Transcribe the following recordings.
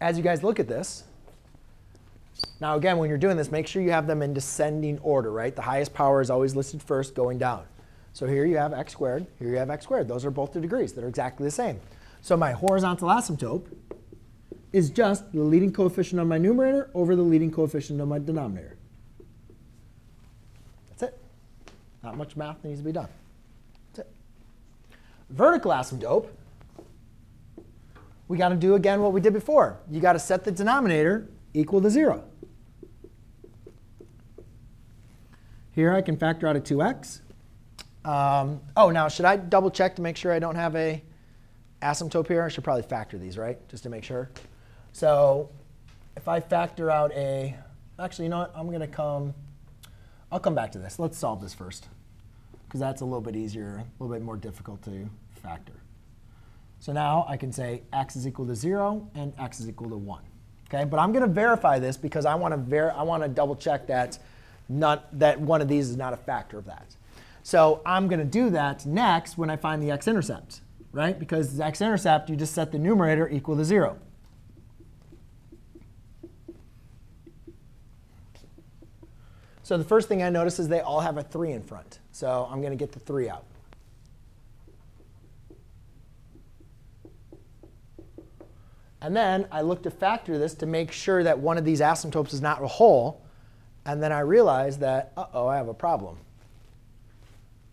as you guys look at this, now again, when you're doing this, make sure you have them in descending order, right? The highest power is always listed first, going down. So here you have x squared, here you have x squared. Those are both the degrees. They're exactly the same. So my horizontal asymptote is just the leading coefficient of my numerator over the leading coefficient of my denominator. That's it. Not much math needs to be done. That's it. Vertical asymptote, we got to do again what we did before. You got to set the denominator equal to 0. Here I can factor out a 2x. Um, oh, now should I double check to make sure I don't have a asymptote here? I should probably factor these, right, just to make sure. So if I factor out a, actually, you know what? I'm going to come, I'll come back to this. Let's solve this first, because that's a little bit easier, a little bit more difficult to factor. So now I can say x is equal to 0 and x is equal to 1. Okay, but I'm going to verify this because I want to ver I want to double check that not that one of these is not a factor of that. So I'm going to do that next when I find the x-intercept, right? Because the x-intercept, you just set the numerator equal to 0. So the first thing I notice is they all have a 3 in front. So I'm going to get the 3 out. And then I look to factor this to make sure that one of these asymptotes is not a hole. And then I realize that, uh-oh, I have a problem.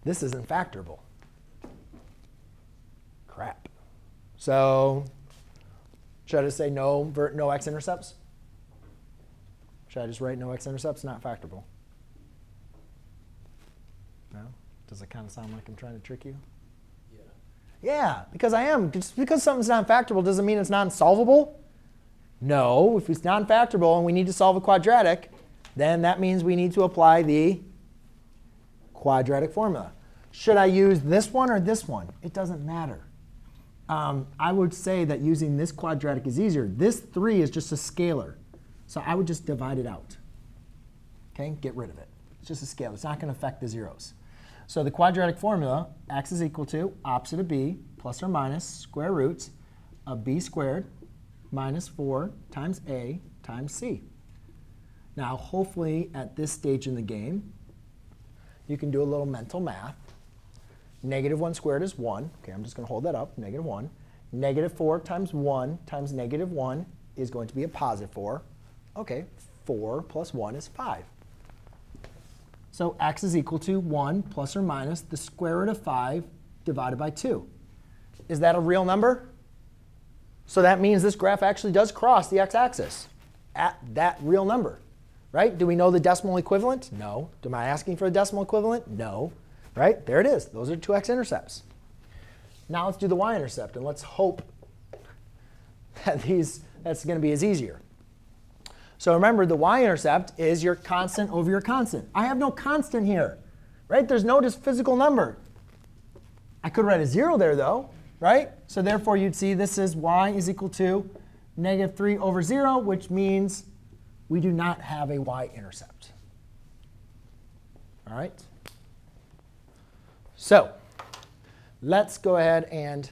This isn't factorable. Crap. So should I just say no, no x-intercepts? Should I just write no x-intercepts? Not factorable. No? Does it kind of sound like I'm trying to trick you? Yeah, because I am. Just because something's non-factorable doesn't mean it's non-solvable. No, if it's non-factorable and we need to solve a quadratic, then that means we need to apply the quadratic formula. Should I use this one or this one? It doesn't matter. Um, I would say that using this quadratic is easier. This 3 is just a scalar. So I would just divide it out. Okay, get rid of it. It's just a scalar. It's not going to affect the zeros. So the quadratic formula, x is equal to opposite of b plus or minus square roots of b squared minus 4 times a times c. Now, hopefully, at this stage in the game, you can do a little mental math. Negative 1 squared is 1. OK, I'm just going to hold that up, negative 1. Negative 4 times 1 times negative 1 is going to be a positive 4. OK, 4 plus 1 is 5. So x is equal to 1 plus or minus the square root of 5 divided by 2. Is that a real number? So that means this graph actually does cross the x-axis at that real number. Right? Do we know the decimal equivalent? No. Am I asking for a decimal equivalent? No. Right? There it is. Those are two x-intercepts. Now let's do the y-intercept, and let's hope that these that's going to be as easier. So remember, the y-intercept is your constant over your constant. I have no constant here. right? There's no just physical number. I could write a 0 there, though. right? So therefore, you'd see this is y is equal to negative 3 over 0, which means we do not have a y-intercept. All right? So let's go ahead and